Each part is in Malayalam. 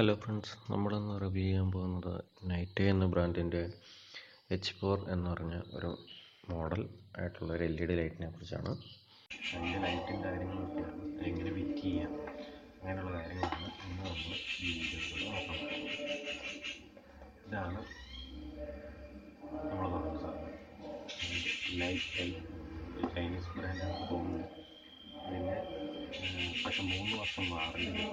ഹലോ ഫ്രണ്ട്സ് നമ്മളിന്ന് റിവ്യൂ ചെയ്യാൻ പോകുന്നത് നൈറ്റ് എന്ന ബ്രാൻഡിന്റെ എച്ച് ഫോർ എന്ന് പറഞ്ഞ ഒരു മോഡൽ ആയിട്ടുള്ള ഒരു എൽ ഇ ഡി ലൈറ്റിനെ കുറിച്ചാണ്. അതിന്റെ ലൈറ്റിന്റെ കാര്യങ്ങളൊക്കെ എങ്ങനെ ഫിറ്റ് ചെയ്യാം അങ്ങനെയുള്ള കാര്യങ്ങളാണ് ഇന്ന് നമ്മൾ നോക്കാൻ പോകുന്നത് ഇതാണ് നമ്മൾ പറഞ്ഞ സാധനം ലൈറ്റ് ലൈറ്റ് പക്ഷെ മൂന്ന് വർഷം വാറണ്ടി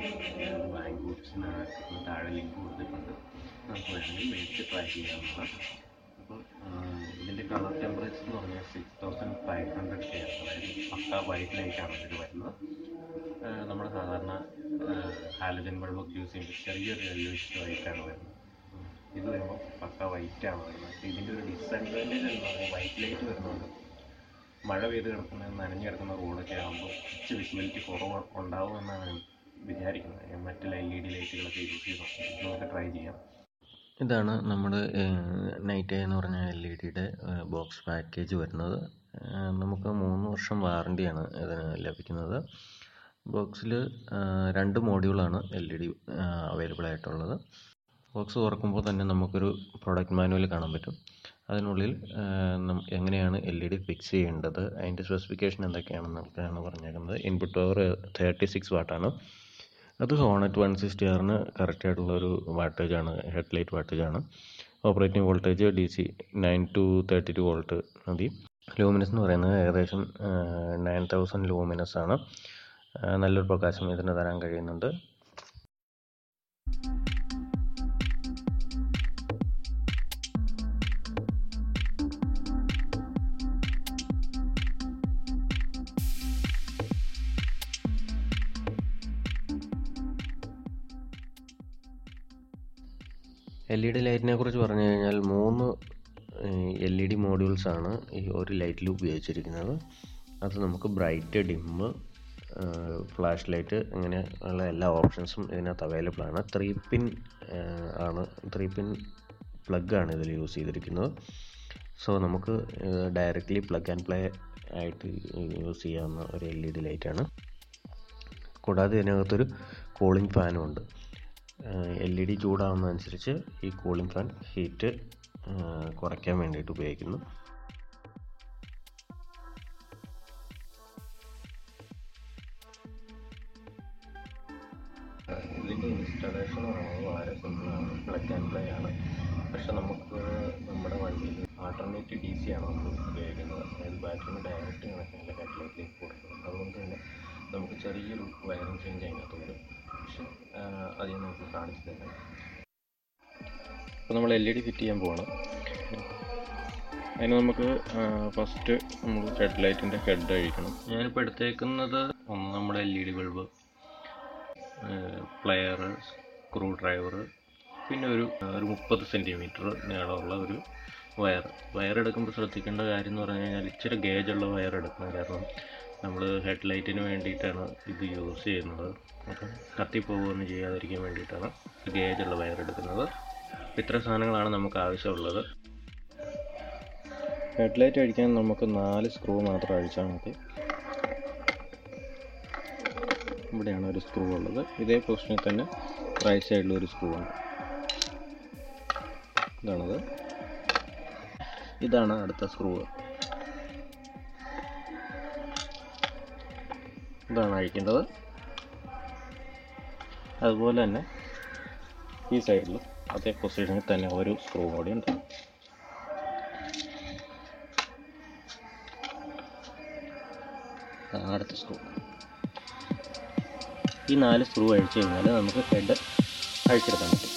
ബാങ്ക് ഓപ്ഷനാണ് താഴെ ലിങ്ക് കൊടുത്തിട്ടുണ്ട്. നമുക്ക് വേണമെങ്കിൽ മേടിച്ച് ട്രൈ ചെയ്യാവുന്നതാണ് അപ്പോൾ ഇതിന്റെ കളർ ടെമ്പറേച്ചർ എന്ന് പറഞ്ഞാൽ six thousand five hundred K അതായത് പക്ക വൈറ്റ് ലൈറ്റാണ് ഇതിൽ വരുന്നത്. നമ്മൾ സാധാരണ ഹാലജൻ ബൾബൊക്കെ യൂസ് ചെയ്യുമ്പോൾ ചെറിയൊരു യെല്ലോയിഷ് വൈറ്റാണ് വരുന്നത്. ഇത് വരുമ്പോൾ പക്ക വൈറ്റാണ് വരുന്നത്. ഇതിന്റെ ഒരു ഡിസഡ്വാന്റേജ് എന്ന് പറഞ്ഞാൽ വൈറ്റ് ലൈറ്റ് വരുന്നുണ്ട്. മഴ പെയ്ത് കിടക്കുന്ന നനഞ്ഞു കിടക്കുന്ന റോഡൊക്കെ ആകുമ്പോൾ കുറച്ച് വിസിബിലിറ്റി കുറവ് ഉണ്ടാവുമെന്നാണ് വിചാരിക്കുന്നത്. മറ്റുള്ള എൽ ഇ ഡി ലൈറ്റുകളൊക്കെ യൂസ് ചെയ്ത് നമുക്ക് ട്രൈ ചെയ്യാം. ഇതാണ് നമ്മുടെ നൈറ്റ് എന്ന് പറഞ്ഞ എൽ ഇ ഡിയുടെ ബോക്സ് പാക്കേജ് വരുന്നത്. നമുക്ക് മൂന്ന് വർഷം വാറണ്ടിയാണ് ഇതിന് ലഭിക്കുന്നത്. ബോക്സിൽ രണ്ട് മോഡ്യൂളാണ് എൽ ഇ ഡി അവൈലബിൾ ആയിട്ടുള്ളത്. ബോക്സ് തുറക്കുമ്പോൾ തന്നെ നമുക്കൊരു പ്രൊഡക്റ്റ് മാനുവൽ കാണാൻ പറ്റും. അതിനുള്ളിൽ എങ്ങനെയാണ് എൽ ഇ ഡി ഫിക്സ് ചെയ്യേണ്ടത്? അതിന്റെ സ്പെസിഫിക്കേഷൻ എന്തൊക്കെയാണെന്നൊക്കെയാണ് പറഞ്ഞേക്കുന്നത്? ഇൻപുട്ട് പവർ തേർട്ടി സിക്സ് വാട്ടാണ് അത് ഹോണറ്റ് വൺ സിക്സ്റ്റി ആറിന് ഒരു വാട്ടേജാണ് ഹെഡ് ലൈറ്റ് ആണ്. Operating voltage D C nine to thirty two volt മതി. ലൂമിനസ് എന്ന് പറയുന്നത് ഏകദേശം നയൻ തൗസൻഡ് ലൂമിനസ് ആണ്. നല്ലൊരു പ്രകാശം ഇതിന് തരാൻ കഴിയുന്നുണ്ട്. എൽ ഇ ഡി ലൈറ്റിനെ കുറിച്ച് പറഞ്ഞു കഴിഞ്ഞാൽ മൂന്ന് എൽ ഇ ഡി മോഡ്യൂൾസ് ആണ് ഈ ഒരു ലൈറ്റിൽ ഉപയോഗിച്ചിരിക്കുന്നത്. അത് നമുക്ക് ബ്രൈറ്റ് ഡിമ്മ് ഫ്ലാഷ് ലൈറ്റ് അങ്ങനെ ഉള്ള എല്ലാ ഓപ്ഷൻസും ഇതിനകത്ത് അവൈലബിൾ ആണ്. ത്രീ പിൻ ആണ്. ത്രീ പിൻ പ്ലഗ് ആണ് ഇതിൽ യൂസ് ചെയ്തിരിക്കുന്നത്. സോ നമുക്ക് ഡയറക്റ്റ്ലി പ്ലഗ് ആൻഡ് പ്ലേ ആയിട്ട് യൂസ് ചെയ്യാവുന്ന ഒരു എൽ ഇ ഡി ലൈറ്റാണ് കൂടാതെ ഇതിനകത്തൊരു കൂളിംഗ് ഫാനും ഉണ്ട്. എൽ ഇ ഡി ചൂടാവുന്നതനുസരിച്ച് ഈ കൂളിംഗ് ഫാൻ ഹീറ്റ് കുറയ്ക്കാൻ വേണ്ടിയിട്ട് ഉപയോഗിക്കുന്നു. ഇതിന്റെ ഇൻസ്റ്റാളേഷൻ പറയുന്നത് വളരെ സിമ്പിളാണ് പ്ലഗ് ആൻഡ് പ്ലേ ആണ്. പക്ഷെ നമുക്ക് നമ്മുടെ വണ്ടിയിൽ ആൾട്ടർനേറ്റ് ഡി സി ആണ് നമ്മൾ ഉപയോഗിക്കുന്നത്. അതായത് ബാറ്ററി ഡയറക്റ്റ് കണക്ഷനിലെ ഹെഡ്ലൈറ്റിലേക്ക് കൊടുക്കുന്നത്. അതുകൊണ്ട് തന്നെ നമുക്ക് ചെറിയൊരു വയറിംഗ് ചേഞ്ച് അതിനകത്ത് വരും. പക്ഷെ അതിൽ നിന്ന് നമുക്ക് കാണിച്ചു തരാം അപ്പോൾ നമ്മൾ എൽ ഇ ഡി ഫിറ്റ് ചെയ്യാൻ പോവാണ്. അതിന് നമുക്ക് ഫസ്റ്റ് നമ്മൾ ഹെഡ് ലൈറ്റിന്റെ ഹെഡ് അഴിക്കണം. ഞാനിപ്പോൾ എടുത്തേക്കുന്നത് ഒന്ന് നമ്മുടെ L E D bulb plier screwdriver പിന്നെ ഒരു ഒരു മുപ്പത് സെന്റിമീറ്റർ നീളമുള്ള ഒരു വയർ വയർ എടുക്കുമ്പോൾ ശ്രദ്ധിക്കേണ്ട കാര്യം എന്ന് പറഞ്ഞു കഴിഞ്ഞാൽ ഇച്ചിരി ഗേജുള്ള വയർ എടുക്കണം കാരണം നമ്മൾ ഹെഡ് ലൈറ്റിന് വേണ്ടിയിട്ടാണ് ഇത് യൂസ് ചെയ്യുന്നത്. അപ്പം കത്തിപ്പോവുകയൊന്നും ചെയ്യാതിരിക്കാൻ വേണ്ടിയിട്ടാണ് ഗേജുള്ള വയർ എടുക്കുന്നത്. ഇത്ര സാധനങ്ങളാണ് നമുക്ക് ആവശ്യമുള്ളത്. ഹെഡ് ലൈറ്റ് അഴിക്കാൻ നമുക്ക് നാല് സ്ക്രൂ മാത്രം അഴിച്ചാൽ മതി. ഇവിടെയാണ് ഒരു സ്ക്രൂ ഉള്ളത്. ഇതേ പൊസിഷനിൽ തന്നെ റൈറ്റ് സൈഡിൽ ഒരു സ്ക്രൂ ഉണ്ട്. ഇതാണത്. ഇതാണ് അടുത്ത സ്ക്രൂ. ഇതാണ് അഴിക്കേണ്ടത്. അതുപോലെ തന്നെ ഈ സൈഡിൽ അതേ പൊസിഷനിൽ തന്നെ ഒരു സ്ക്രൂ കൂടി ഉണ്ട്. അടുത്ത സ്ക്രൂ ഈ നാല് സ്ക്രൂ അഴിച്ചു കഴിഞ്ഞാൽ നമുക്ക് ഹെഡ് അഴിച്ചെടുക്കാൻ പറ്റും.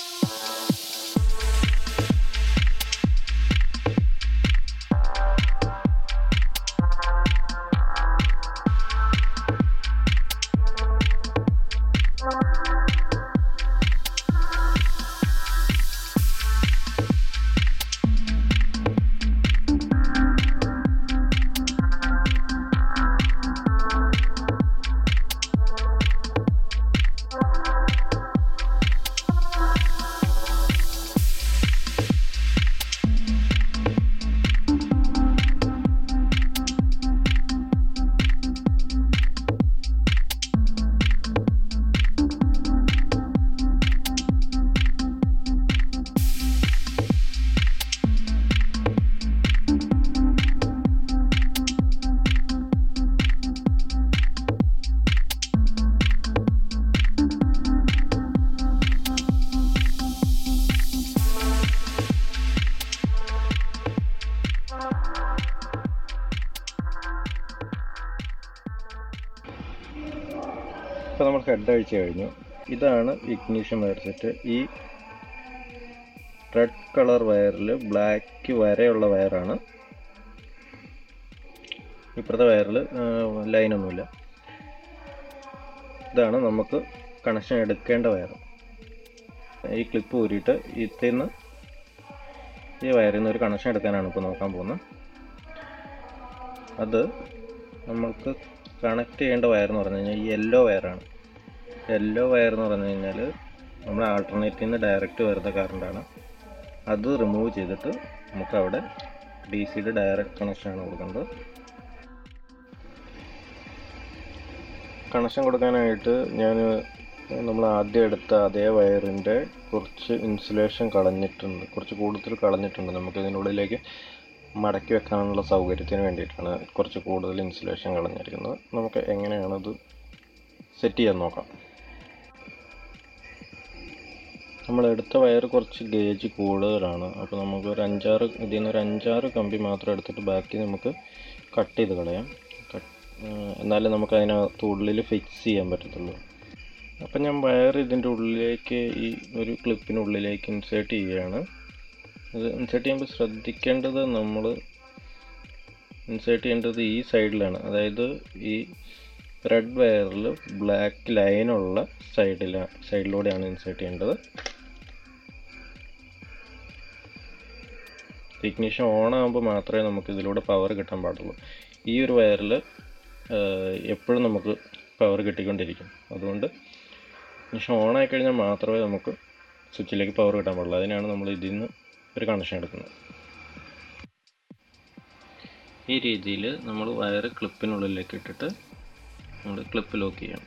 ഇപ്പോൾ നമ്മൾ ഹെഡ് അഴിച്ചു കഴിഞ്ഞു. ഇതാണ് ഇഗ്നീഷൻ വയർ സെറ്റ്. ഈ റെഡ് കളർ വയറിൽ ബ്ലാക്ക് വരെയുള്ള വയറാണ്. ഇപ്പുറത്തെ വയറിൽ ലൈനൊന്നുമില്ല. ഇതാണ് നമുക്ക് കണക്ഷൻ എടുക്കേണ്ട വയർ ഈ ക്ലിപ്പ് ഊരിയിട്ട് ഇതിൽ നിന്ന് ഈ വയറിൽ നിന്ന് ഒരു കണക്ഷൻ എടുക്കാനാണ് ഇപ്പോൾ നോക്കാൻ പോകുന്നത്. അത് നമ്മൾക്ക് കണക്ട് ചെയ്യേണ്ട വയർ എന്ന് പറഞ്ഞു കഴിഞ്ഞാൽ യെല്ലോ വയറാണ് യെല്ലോ വയർ എന്ന് പറഞ്ഞു കഴിഞ്ഞാൽ നമ്മൾ ആൾട്ടർനേറ്റീവ് നിന്ന് ഡയറക്റ്റ് വരുന്ന കറണ്ടാണ് അത് റിമൂവ് ചെയ്തിട്ട് നമുക്ക് അവിടെ ഡി സിയുടെ ഡയറക്റ്റ് കണക്ഷനാണ് കൊടുക്കേണ്ടത്. കണക്ഷൻ കൊടുക്കാനായിട്ട് ഞാൻ നമ്മൾ ആദ്യം എടുത്ത അതേ വയറിന്റെ കുറച്ച് ഇൻസുലേഷൻ കളഞ്ഞിട്ടുണ്ട്. കുറച്ച് കൂടുതൽ കളഞ്ഞിട്ടുണ്ട്. നമുക്ക് ഇതിനുള്ളിലേക്ക് മടക്കി വെക്കാനുള്ള സൗകര്യത്തിന് വേണ്ടിയിട്ടാണ് കുറച്ച് കൂടുതൽ ഇൻസുലേഷൻ കളഞ്ഞിരിക്കുന്നത്. നമുക്ക് എങ്ങനെയാണത് സെറ്റ് ചെയ്യാൻ നോക്കാം. നമ്മൾ എടുത്ത വയർ കുറച്ച് ഗേജ് കൂടുതലാണ്. അപ്പോൾ നമുക്ക് ഒരു അഞ്ചാറ് ഇതിൽ നിന്ന് ഒരു അഞ്ചാറ് കമ്പി മാത്രം എടുത്തിട്ട് ബാക്കി നമുക്ക് കട്ട് ചെയ്ത് കളയാം. എന്നാലേ നമുക്ക് അതിനകത്ത് ഉള്ളിൽ ഫിക്സ് ചെയ്യാൻ പറ്റത്തുള്ളൂ. അപ്പം ഞാൻ വയർ ഇതിന്റെ ഉള്ളിലേക്ക് ഈ ഒരു ക്ലിപ്പിനുള്ളിലേക്ക് ഇൻസേർട്ട് ചെയ്യുകയാണ്. ഇത് ഇൻസേർട്ട് ചെയ്യുമ്പോൾ ശ്രദ്ധിക്കേണ്ടത് നമ്മൾ ഇൻസേർട്ട് ചെയ്യേണ്ടത് ഈ സൈഡിലാണ് അതായത് ഈ റെഡ് വയറിൽ ബ്ലാക്ക് ലൈനുള്ള സൈഡിലാണ് സൈഡിലൂടെയാണ് ഇൻസേർട്ട് ചെയ്യേണ്ടത്. ഇഗ്നിഷൻ ഓൺ ആകുമ്പോൾ മാത്രമേ നമുക്ക് ഇതിലൂടെ പവർ കിട്ടാൻ പാടുള്ളൂ. ഈ ഒരു വയറിൽ എപ്പോഴും നമുക്ക് പവർ കിട്ടിക്കൊണ്ടിരിക്കും. അതുകൊണ്ട് ഇഗ്നിഷൻ ഓൺ ആയി കഴിഞ്ഞാൽ മാത്രമേ നമുക്ക് സ്വിച്ചിലേക്ക് പവർ കിട്ടാൻ പാടുള്ളൂ. അതിനാണ് നമ്മൾ ഇതിൽ നിന്ന് ഒരു കണക്ഷൻ എടുക്കുന്നത്. ഈ രീതിയിൽ നമ്മൾ വയർ ക്ലിപ്പിനുള്ളിലേക്ക് ഇട്ടിട്ട് നമ്മൾ ക്ലിപ്പ് ലോക്ക് ചെയ്യണം.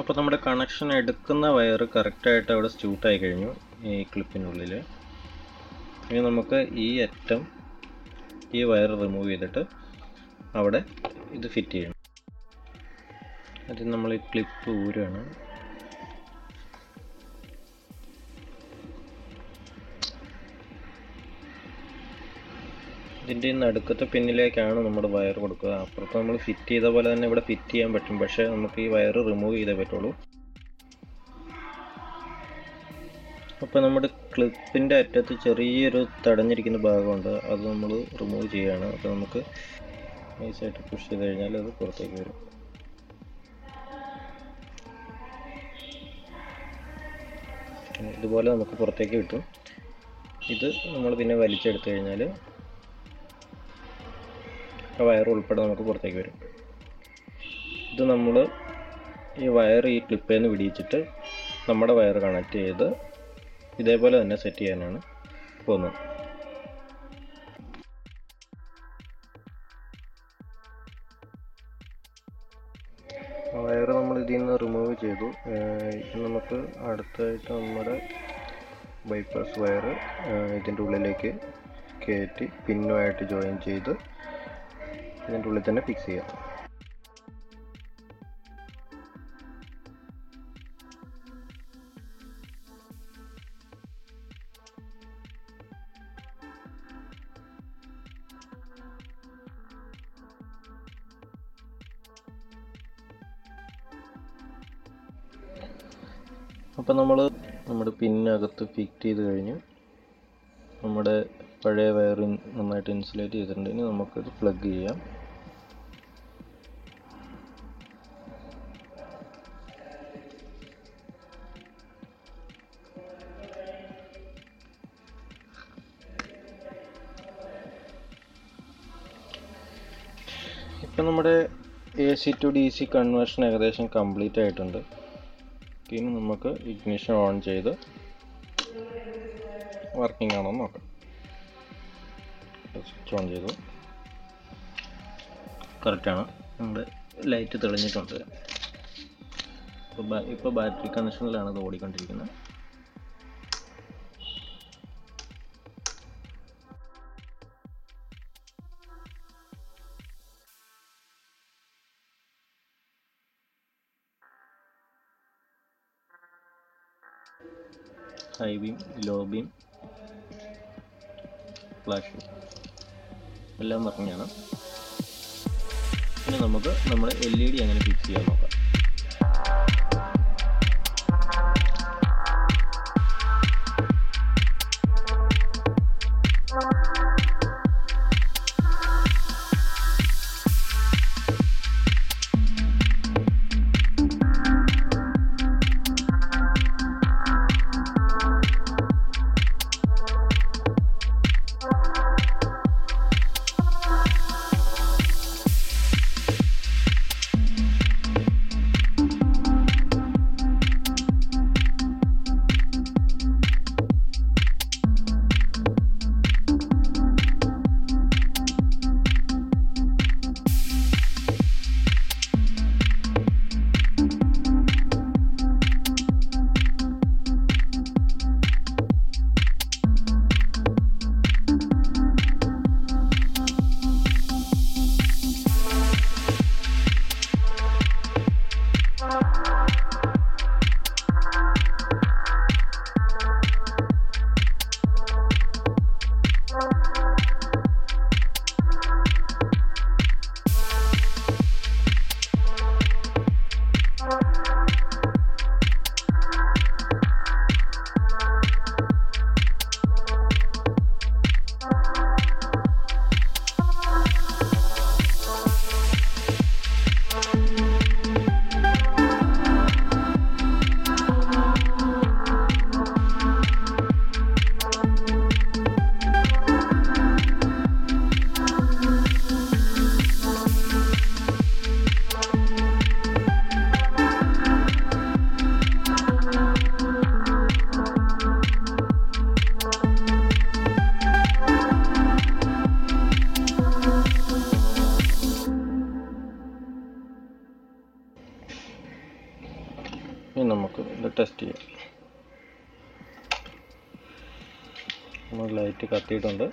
അപ്പോൾ നമ്മുടെ കണക്ഷൻ എടുക്കുന്ന വയർ കറക്റ്റായിട്ട് അവിടെ സ്റ്റ്യൂട്ടായി കഴിഞ്ഞു ഈ ക്ലിപ്പിനുള്ളിൽ ഇനി നമുക്ക് ഈ അറ്റം ഈ വയർ റിമൂവ് ചെയ്തിട്ട് അവിടെ ഇത് ഫിറ്റ് ചെയ്യണം. ആദ്യം നമ്മൾ ഈ ക്ലിപ്പ് ഊരാണ് ഇതിന്റെ നടുക്കത്തെ പിന്നിലേക്കാണ് നമ്മൾ വയർ കൊടുക്കുക. അപ്പുറത്ത് നമ്മൾ ഫിറ്റ് ചെയ്ത പോലെ തന്നെ ഇവിടെ ഫിറ്റ് ചെയ്യാൻ പറ്റും. പക്ഷേ നമുക്ക് ഈ വയർ റിമൂവ് ചെയ്തേ പറ്റുള്ളൂ. അപ്പോൾ നമ്മുടെ ക്ലിപ്പിന്റെ അറ്റത്ത് ചെറിയൊരു തടഞ്ഞിരിക്കുന്ന ഭാഗമുണ്ട്. അത് നമ്മൾ റിമൂവ് ചെയ്യുകയാണ്. അപ്പോൾ നമുക്ക് നൈസായിട്ട് പുഷ് ചെയ്ത് കഴിഞ്ഞാൽ അത് പുറത്തേക്ക് വരും. ഇതുപോലെ നമുക്ക് പുറത്തേക്ക് കിട്ടും. ഇത് നമ്മൾ പിന്നെ വലിച്ചെടുത്ത് കഴിഞ്ഞാൽ വയർ ഉൾപ്പെടെ നമുക്ക് പുറത്തേക്ക് വരും. ഇത് നമ്മൾ ഈ വയർ ഈ ക്ലിപ്പിൽ നിന്ന് വിടിയിച്ചിട്ട് നമ്മുടെ വയർ കണക്ട് ചെയ്ത് ഇതേപോലെ തന്നെ സെറ്റ് ചെയ്യാനാണ് പോകുന്നത്. അടുത്തായിട്ട് നമ്മുടെ ബൈപ്പാസ് വയർ ഇതിന്റെ ഉള്ളിലേക്ക് കയറ്റി പിന്നുമായിട്ട് ജോയിൻ ചെയ്ത് ഇതിന്റെ ഉള്ളിൽ തന്നെ ഫിക്സ് ചെയ്യാം. നമ്മൾ നമ്മുടെ പിന്നകത്ത് ഫിറ്റ് ചെയ്ത് കഴിഞ്ഞ് നമ്മുടെ പഴയ വയറിങ് നന്നായിട്ട് ഇൻസുലേറ്റ് ചെയ്തിട്ടുണ്ട്. ഇനി നമുക്കത് പ്ലഗ് ചെയ്യാം. ഇപ്പം നമ്മുടെ A C to D C conversion ഏകദേശം കംപ്ലീറ്റ് ആയിട്ടുണ്ട്. ഇനി നമുക്ക് ഇഗ്നിഷൻ ഓൺ ചെയ്ത് വർക്കിംഗ് ആണോ എന്ന് നോക്കാം. സ്വിച്ച് ഓൺ ചെയ്തു. കറക്റ്റാണ് നമ്മുടെ ലൈറ്റ് തെളിഞ്ഞിട്ടുണ്ട്. ഇപ്പോൾ ഇപ്പോൾ ബാറ്ററി കണക്ഷനിലാണ് ഇത് ഓടിക്കൊണ്ടിരിക്കുന്നത്. ഹൈബീം ലോബീം ഫ്ലാഷ് എല്ലാം പറഞ്ഞാണ്. പിന്നെ നമുക്ക് നമ്മുടെ എൽ ഇ ഡി അങ്ങനെ ഫിക്സ് ചെയ്യാൻ നോക്കാം. ടെസ്റ്റ് ചെയ്യാം. നമ്മൾ ലൈറ്റ് കത്തിയിട്ടുണ്ട്.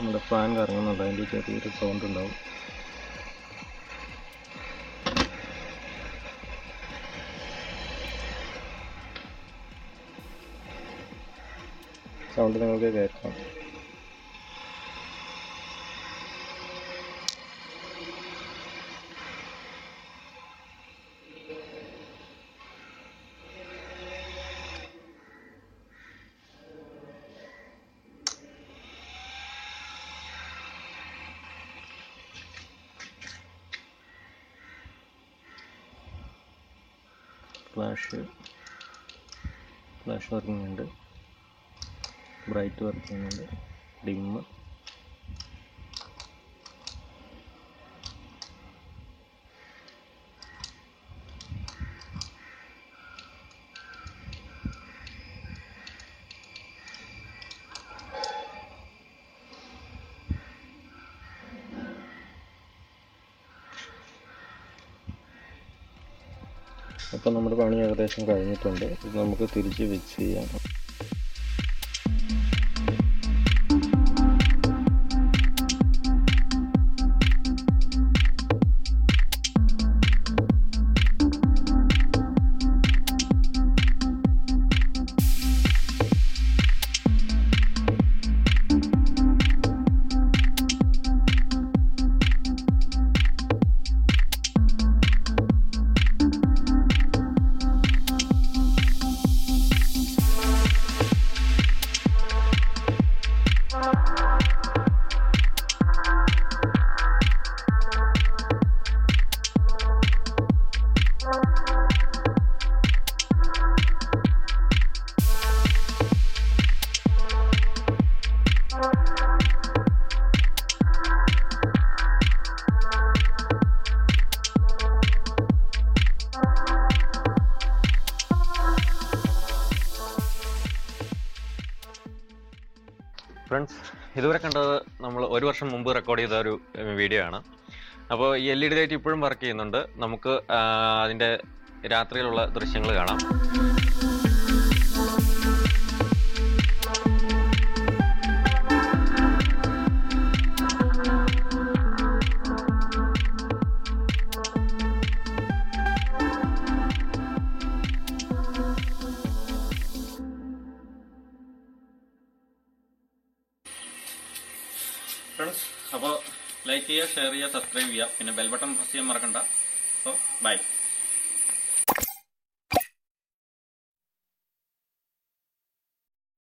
നമ്മുടെ ഫാൻ കറങ്ങുന്നുണ്ട്. അതിന്റെ ചെറിയൊരു സൗണ്ട് ഉണ്ടാവും. സൗണ്ട് നിങ്ങൾക്ക് കേൾക്കാം ഫ്ലാഷ്. ഫ്ലാഷ് വർക്കിംഗ് ഉണ്ട്. ബ്രൈറ്റ് വർക്ക് ചെയ്യുന്നുണ്ട്. ഡിമ്മ്. അപ്പോൾ നമ്മുടെ പണി ഏകദേശം കഴിഞ്ഞിട്ടുണ്ട്. ഇത് നമുക്ക് തിരിച്ച് വെച്ച് ചെയ്യാം. ഇതുവരെ കണ്ടത് നമ്മൾ ഒരു വർഷം മുമ്പ് റെക്കോർഡ് ചെയ്ത ഒരു വീഡിയോ ആണ്. അപ്പോൾ ഈ എൽ ഇ ഡി ലൈറ്റ് ഇപ്പോഴും വർക്ക് ചെയ്യുന്നുണ്ട്. നമുക്ക് അതിന്റെ രാത്രിയിലുള്ള ദൃശ്യങ്ങൾ കാണാം. ഷെയർ ചെയ്യുക സബ്സ്ക്രൈബ് ചെയ്യുക പിന്നെ ബെൽ ബട്ടൺ പ്രസ് ചെയ്യാൻ മറക്കണ്ട. അപ്പോൾ ബൈ